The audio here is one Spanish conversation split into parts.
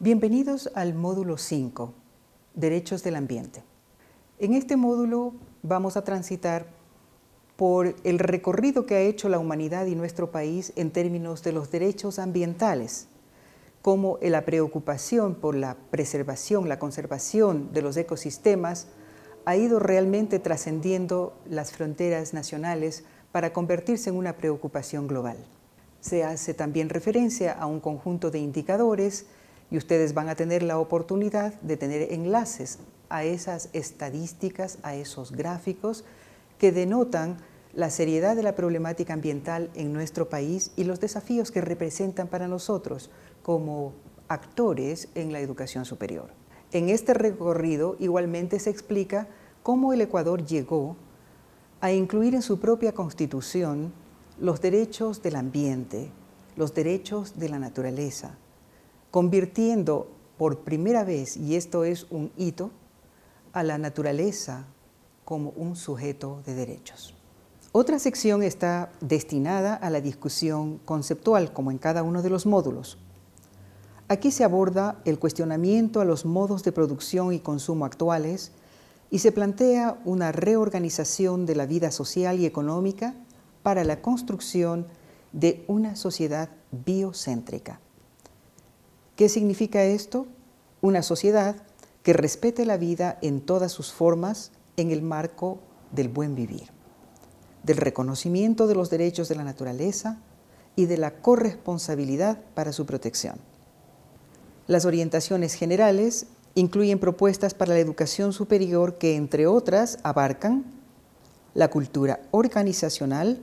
Bienvenidos al módulo 5, Derechos del Ambiente. En este módulo vamos a transitar por el recorrido que ha hecho la humanidad y nuestro país en términos de los derechos ambientales, como la preocupación por la preservación, la conservación de los ecosistemas ha ido realmente trascendiendo las fronteras nacionales para convertirse en una preocupación global. Se hace también referencia a un conjunto de indicadores y ustedes van a tener la oportunidad de tener enlaces a esas estadísticas, a esos gráficos que denotan la seriedad de la problemática ambiental en nuestro país y los desafíos que representan para nosotros como actores en la educación superior. En este recorrido igualmente se explica cómo el Ecuador llegó a incluir en su propia constitución los derechos del ambiente, los derechos de la naturaleza, convirtiendo por primera vez, y esto es un hito, a la naturaleza como un sujeto de derechos. Otra sección está destinada a la discusión conceptual, como en cada uno de los módulos. Aquí se aborda el cuestionamiento a los modos de producción y consumo actuales y se plantea una reorganización de la vida social y económica para la construcción de una sociedad biocéntrica. ¿Qué significa esto? Una sociedad que respete la vida en todas sus formas en el marco del buen vivir, del reconocimiento de los derechos de la naturaleza y de la corresponsabilidad para su protección. Las orientaciones generales incluyen propuestas para la educación superior que, entre otras, abarcan la cultura organizacional,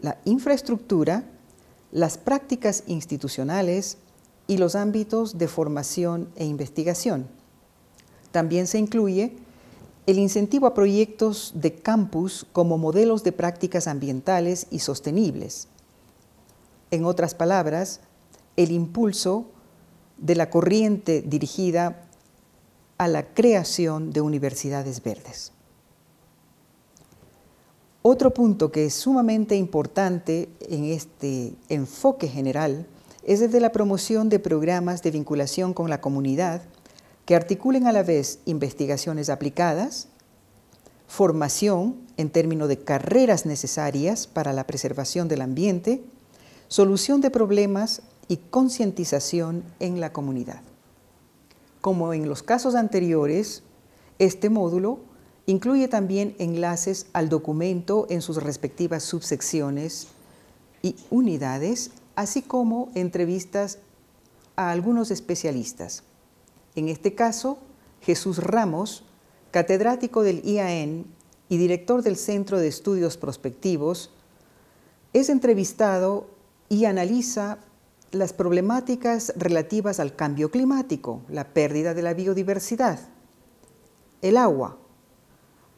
la infraestructura, las prácticas institucionales, y los ámbitos de formación e investigación. También se incluye el incentivo a proyectos de campus como modelos de prácticas ambientales y sostenibles. En otras palabras, el impulso de la corriente dirigida a la creación de universidades verdes. Otro punto que es sumamente importante en este enfoque general es desde la promoción de programas de vinculación con la comunidad que articulen a la vez investigaciones aplicadas, formación en términos de carreras necesarias para la preservación del ambiente, solución de problemas y concientización en la comunidad. Como en los casos anteriores, este módulo incluye también enlaces al documento en sus respectivas subsecciones y unidades así como entrevistas a algunos especialistas. En este caso, Jesús Ramos, catedrático del IAN y director del Centro de Estudios Prospectivos, es entrevistado y analiza las problemáticas relativas al cambio climático, la pérdida de la biodiversidad, el agua.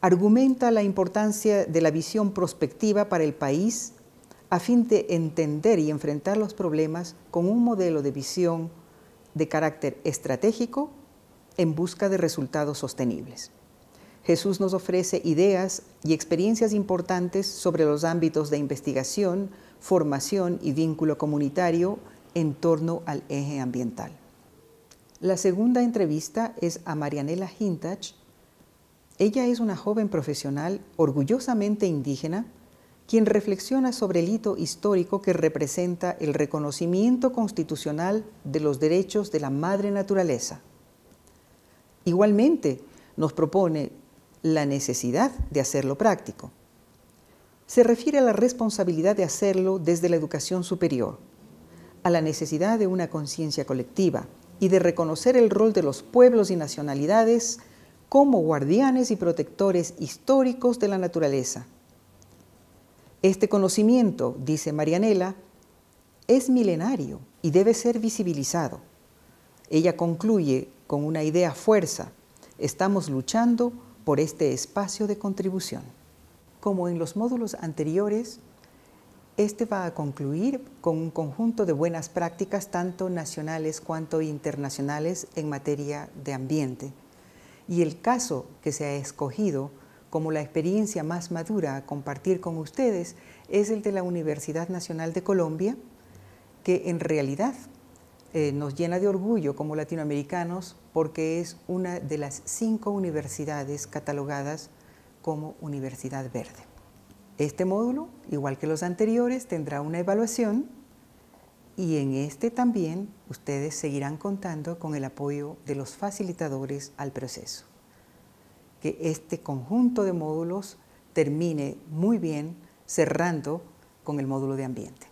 Argumenta la importancia de la visión prospectiva para el país a fin de entender y enfrentar los problemas con un modelo de visión de carácter estratégico en busca de resultados sostenibles. Jesús nos ofrece ideas y experiencias importantes sobre los ámbitos de investigación, formación y vínculo comunitario en torno al eje ambiental. La segunda entrevista es a Marianela Hintach. Ella es una joven profesional orgullosamente indígena quien reflexiona sobre el hito histórico que representa el reconocimiento constitucional de los derechos de la madre naturaleza. Igualmente, nos propone la necesidad de hacerlo práctico. Se refiere a la responsabilidad de hacerlo desde la educación superior, a la necesidad de una conciencia colectiva y de reconocer el rol de los pueblos y nacionalidades como guardianes y protectores históricos de la naturaleza este conocimiento, dice Marianela, es milenario y debe ser visibilizado. Ella concluye con una idea fuerza, estamos luchando por este espacio de contribución. Como en los módulos anteriores, este va a concluir con un conjunto de buenas prácticas tanto nacionales cuanto internacionales en materia de ambiente. Y el caso que se ha escogido como la experiencia más madura a compartir con ustedes es el de la Universidad Nacional de Colombia, que en realidad eh, nos llena de orgullo como latinoamericanos porque es una de las cinco universidades catalogadas como Universidad Verde. Este módulo, igual que los anteriores, tendrá una evaluación y en este también ustedes seguirán contando con el apoyo de los facilitadores al proceso. Que este conjunto de módulos termine muy bien cerrando con el módulo de ambiente.